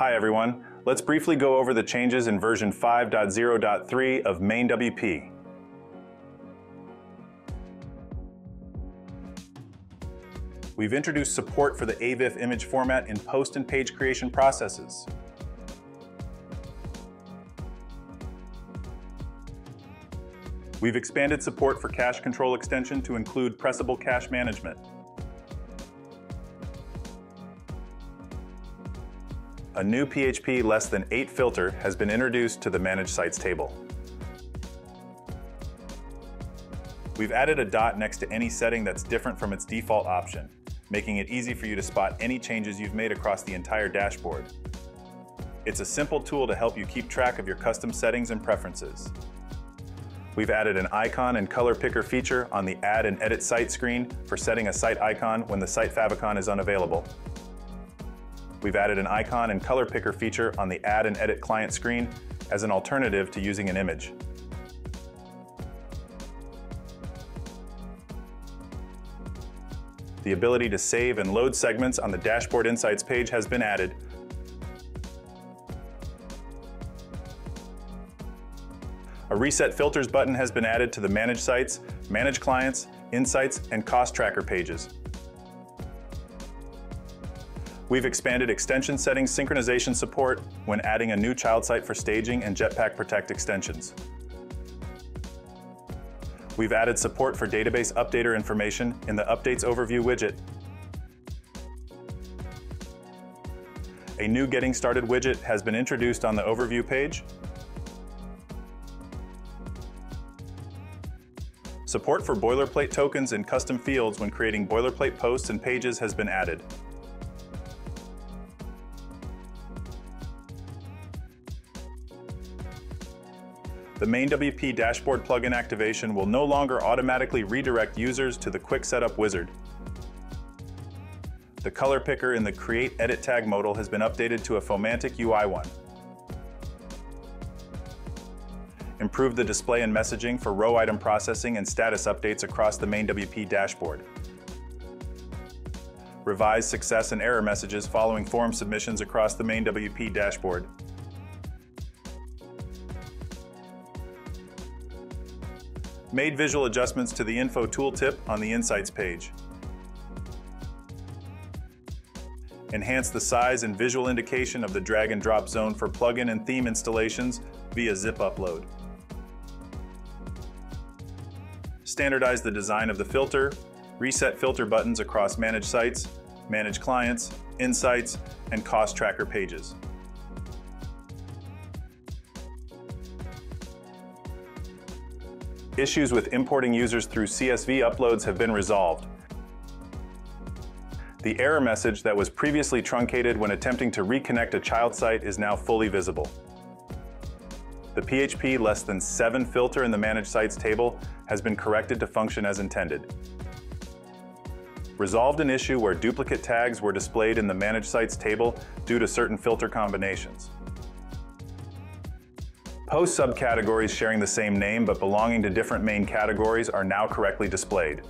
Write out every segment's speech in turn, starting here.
Hi everyone, let's briefly go over the changes in version 5.0.3 of MainWP. We've introduced support for the AVIF image format in post and page creation processes. We've expanded support for cache control extension to include pressable cache management. A new PHP less than 8 filter has been introduced to the Manage Sites table. We've added a dot next to any setting that's different from its default option, making it easy for you to spot any changes you've made across the entire dashboard. It's a simple tool to help you keep track of your custom settings and preferences. We've added an icon and color picker feature on the Add and Edit Site screen for setting a site icon when the site favicon is unavailable. We've added an icon and color picker feature on the Add and Edit Client screen as an alternative to using an image. The ability to save and load segments on the Dashboard Insights page has been added, A Reset Filters button has been added to the Manage Sites, Manage Clients, Insights, and Cost Tracker pages. We've expanded extension settings synchronization support when adding a new child site for staging and Jetpack Protect extensions. We've added support for database updater information in the Updates Overview widget. A new Getting Started widget has been introduced on the Overview page, Support for boilerplate tokens and custom fields when creating boilerplate posts and pages has been added. The MainWP dashboard plugin activation will no longer automatically redirect users to the Quick Setup wizard. The color picker in the Create Edit Tag modal has been updated to a Fomantic UI one. improve the display and messaging for row item processing and status updates across the MainWP dashboard. Revise success and error messages following form submissions across the MainWP dashboard. Made visual adjustments to the info tooltip on the Insights page. Enhance the size and visual indication of the drag and drop zone for plugin and theme installations via zip upload. standardize the design of the filter, reset filter buttons across Manage Sites, Manage Clients, Insights, and Cost Tracker pages. Issues with importing users through CSV uploads have been resolved. The error message that was previously truncated when attempting to reconnect a child site is now fully visible. The PHP less than 7 filter in the Manage Sites table has been corrected to function as intended. Resolved an issue where duplicate tags were displayed in the Manage Sites table due to certain filter combinations. Post subcategories sharing the same name but belonging to different main categories are now correctly displayed.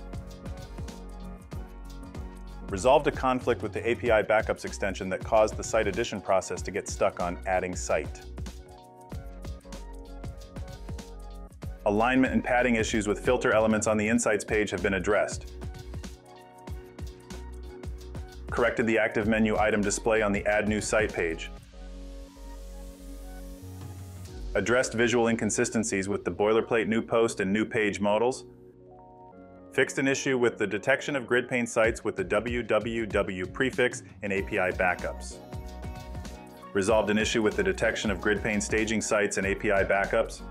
Resolved a conflict with the API backups extension that caused the site addition process to get stuck on adding site. alignment and padding issues with filter elements on the Insights page have been addressed. Corrected the active menu item display on the Add New Site page. Addressed visual inconsistencies with the boilerplate new post and new page modals, Fixed an issue with the detection of GridPane sites with the www prefix in API backups. Resolved an issue with the detection of GridPane staging sites and API backups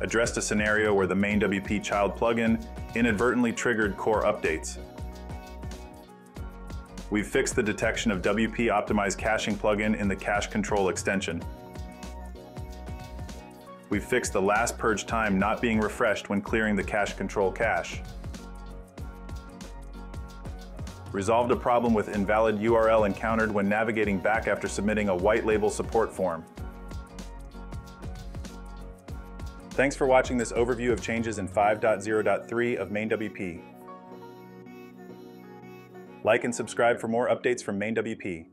addressed a scenario where the MainWP child plugin inadvertently triggered core updates. We've fixed the detection of WP Optimized caching plugin in the cache control extension. We've fixed the last purge time not being refreshed when clearing the cache control cache. Resolved a problem with invalid URL encountered when navigating back after submitting a white label support form. Thanks for watching this overview of changes in 5.0.3 of MainWP. Like and subscribe for more updates from MainWP.